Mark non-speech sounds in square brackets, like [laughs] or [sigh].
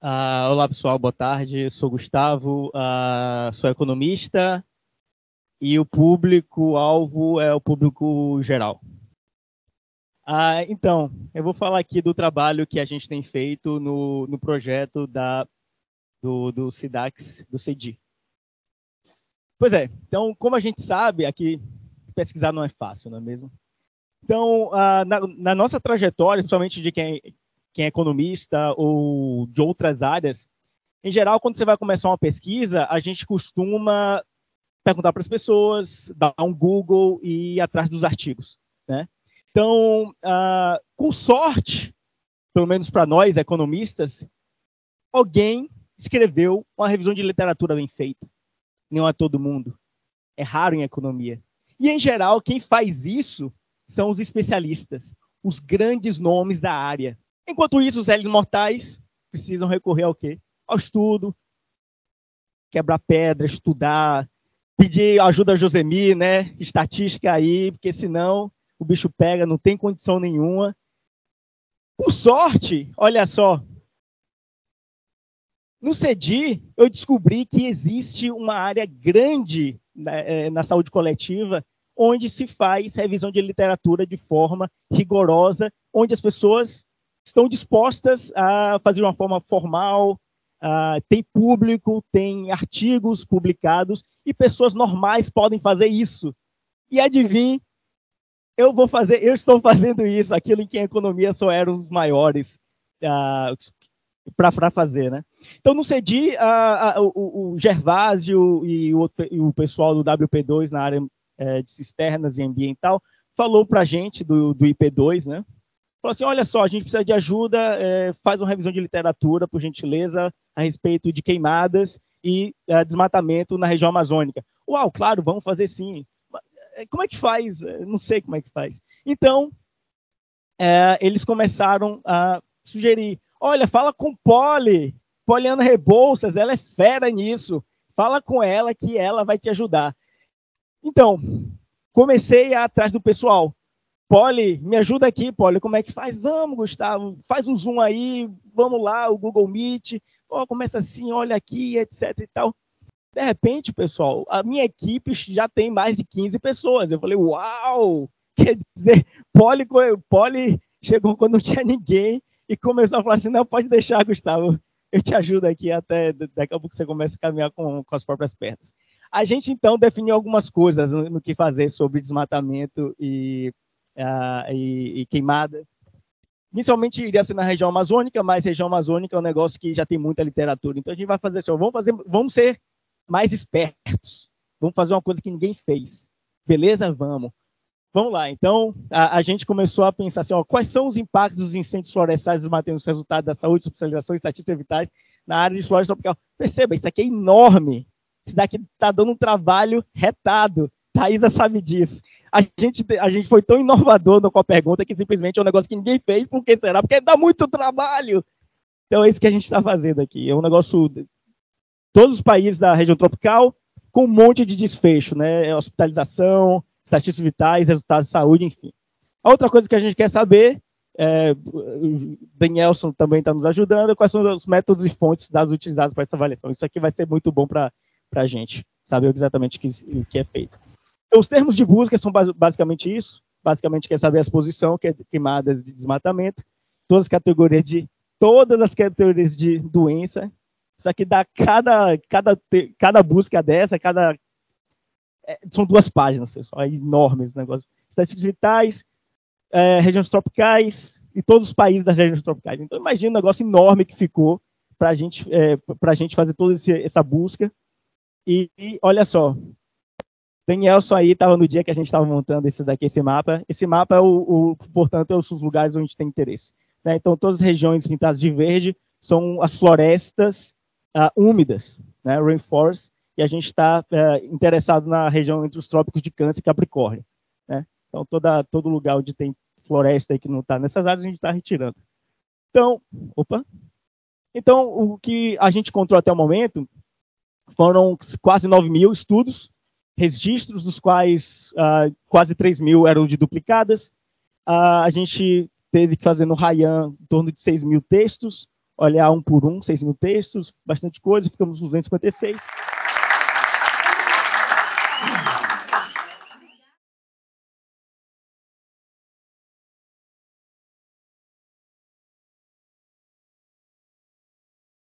Uh, olá pessoal, boa tarde. Eu sou Gustavo, uh, sou economista e o público-alvo é o público geral. Uh, então, eu vou falar aqui do trabalho que a gente tem feito no, no projeto da, do, do SIDAX, do CEDI. Pois é, então, como a gente sabe, aqui pesquisar não é fácil, não é mesmo? Então, na, na nossa trajetória, principalmente de quem quem é economista ou de outras áreas, em geral, quando você vai começar uma pesquisa, a gente costuma perguntar para as pessoas, dar um Google e ir atrás dos artigos. Né? Então, uh, com sorte, pelo menos para nós economistas, alguém escreveu uma revisão de literatura bem feita. Não é todo mundo. É raro em economia. E, em geral, quem faz isso são os especialistas, os grandes nomes da área. Enquanto isso, os réis mortais precisam recorrer ao quê? Ao estudo, quebrar pedra, estudar, pedir ajuda a Josemi, né? Estatística aí, porque senão o bicho pega, não tem condição nenhuma. Por sorte, olha só, no CEDI, eu descobri que existe uma área grande né, é, na saúde coletiva onde se faz revisão de literatura de forma rigorosa, onde as pessoas estão dispostas a fazer de uma forma formal, uh, tem público, tem artigos publicados e pessoas normais podem fazer isso. E adivinhe, eu vou fazer, eu estou fazendo isso, aquilo em que a economia só eram os maiores uh, para fazer, né? Então, no CEDI, uh, o, o, Gervásio e o, e o, pessoal do WP2 na área uh, de cisternas e ambiental falou para a gente do, do IP2, né? Falou assim: olha só, a gente precisa de ajuda, é, faz uma revisão de literatura, por gentileza, a respeito de queimadas e é, desmatamento na região amazônica. Uau, claro, vamos fazer sim. É, como é que faz? Não sei como é que faz. Então, é, eles começaram a sugerir: olha, fala com Poli, Poliana Rebouças, ela é fera nisso. Fala com ela que ela vai te ajudar. Então, comecei atrás do pessoal. Poli, me ajuda aqui, Poli, como é que faz? Vamos, Gustavo, faz um zoom aí, vamos lá, o Google Meet, oh, começa assim, olha aqui, etc e tal. De repente, pessoal, a minha equipe já tem mais de 15 pessoas. Eu falei, uau! [laughs] Quer dizer, Poli, Poli chegou quando não tinha ninguém e começou a falar assim, não, pode deixar, Gustavo, eu te ajudo aqui até daqui a pouco você começa a caminhar com, com as próprias pernas. A gente, então, definiu algumas coisas no, que fazer sobre desmatamento e uh, e, e queimadas. Inicialmente iria ser na região amazônica, mas região amazônica é um negócio que já tem muita literatura. Então a gente vai fazer assim, vamos fazer, vamos ser mais espertos. Vamos fazer uma coisa que ninguém fez. Beleza? Vamos. Vamos lá. Então a, a gente começou a pensar assim, ó, quais são os impactos dos incêndios florestais mantendo os resultados da saúde, especialização e estatísticas vitais na área de floresta tropical. Perceba, isso aqui é enorme. Isso daqui está dando um trabalho retado. Thaisa sabe disso a gente, a gente foi tão inovador com a pergunta que simplesmente é um negócio que ninguém fez. Por que será? Porque dá muito trabalho. Então é isso que a gente está fazendo aqui. É um negócio. Todos os países da região tropical com um monte de desfecho, né? É hospitalização, estatísticas vitais, resultados de saúde, enfim. A outra coisa que a gente quer saber, é, o Danielson também está nos ajudando, quais são os métodos e fontes dados utilizados para essa avaliação. Isso aqui vai ser muito bom para a gente saber exatamente o que, o que é feito. Os termos de busca são basicamente isso. Basicamente quer saber a exposição, que é queimadas de desmatamento, todas as categorias de todas as categorias de doença. Isso aqui dá cada cada cada busca dessa, cada é, são duas páginas, pessoal, é enorme esse negócio. Estatísticas vitais, é, regiões tropicais e todos os países das regiões tropicais. Então imagina um negócio enorme que ficou para gente é, a gente fazer toda essa busca. E, e olha só, Danielson aí estava no dia que a gente estava montando esse daqui, esse mapa. Esse mapa é o, o portanto, é os lugares onde a gente tem interesse. Né? Então, todas as regiões pintadas de verde são as florestas uh, úmidas, né? rainforest, e a gente está uh, interessado na região entre os trópicos de Câncer e Capricórnio. Né? Então, toda, todo lugar onde tem floresta e que não está nessas áreas, a gente está retirando. Então, opa. Então, o que a gente encontrou até o momento foram quase 9 mil estudos registros, dos quais uh, quase 3 mil eram de duplicadas. Uh, a gente teve que fazer no Ryan em torno de 6 mil textos, olhar um por um, 6 mil textos, bastante coisa, ficamos com 256.